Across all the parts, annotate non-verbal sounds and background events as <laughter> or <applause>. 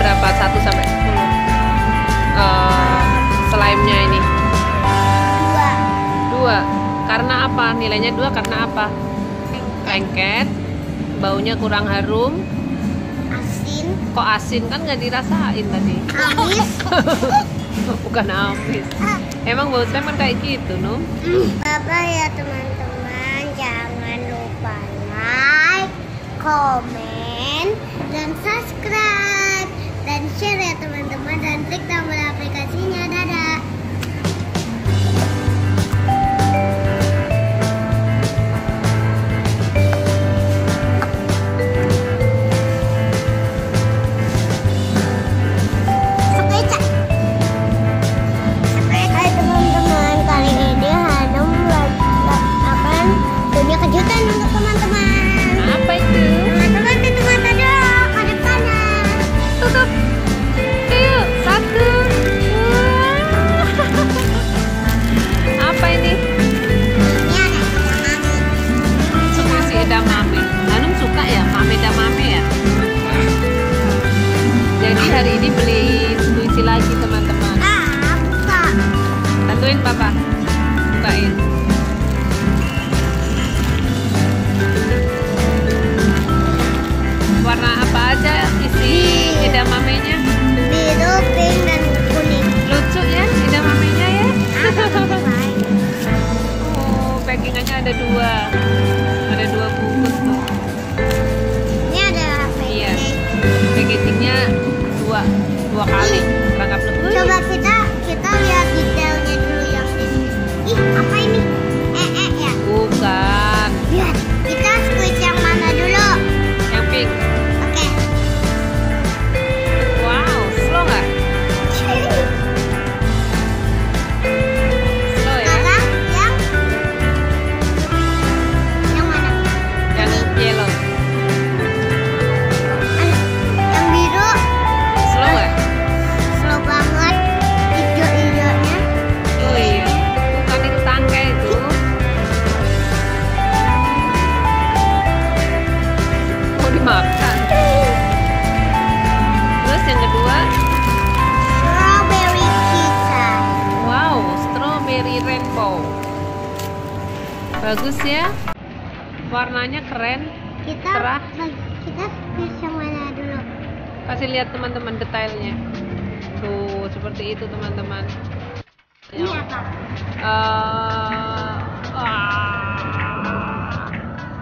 berapa? 1 sampai 10? Eh, slime-nya ini dua dua. Karena apa? Nilainya dua karena apa? Lengket, baunya kurang harum. asin Kok asin kan nggak dirasain tadi? amis <laughs> Bukan amis. Emang bau slime kan kayak gitu, no? Bapak ya teman-teman jangan lupa like, komen, dan subscribe packingannya ada dua. Ada dua bungkus tuh. Ini ada Iya. packaging. Packagingnya dua, dua kali. Rangkap. Coba kita Bagus ya. Warnanya keren. Kita Cerah. kita yang mana dulu? Kasih lihat teman-teman detailnya. Tuh, seperti itu teman-teman. Ini Ya. apa? Eh, ah,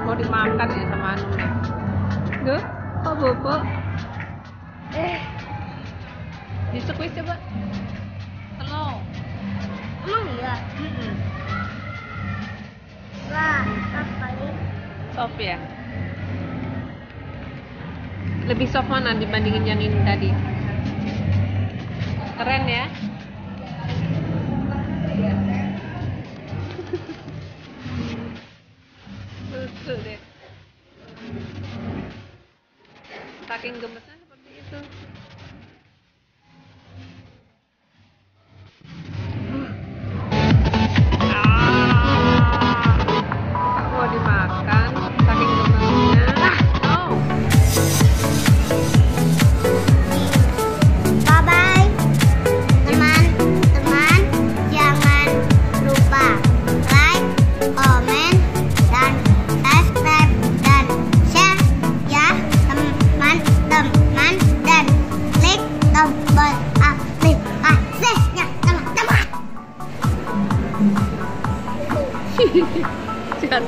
mau dimakan ya sama Anum ya. Duh, kok bobo? Eh, di squeeze coba. Slow. Emang iya? Mm-mm. Soft. Soft ya? Lebih soft mana dibandingin yang ini tadi? Keren ya? <laughs> Lucu deh. Saking gemesnya seperti itu. không bên à đi à đi nha tâm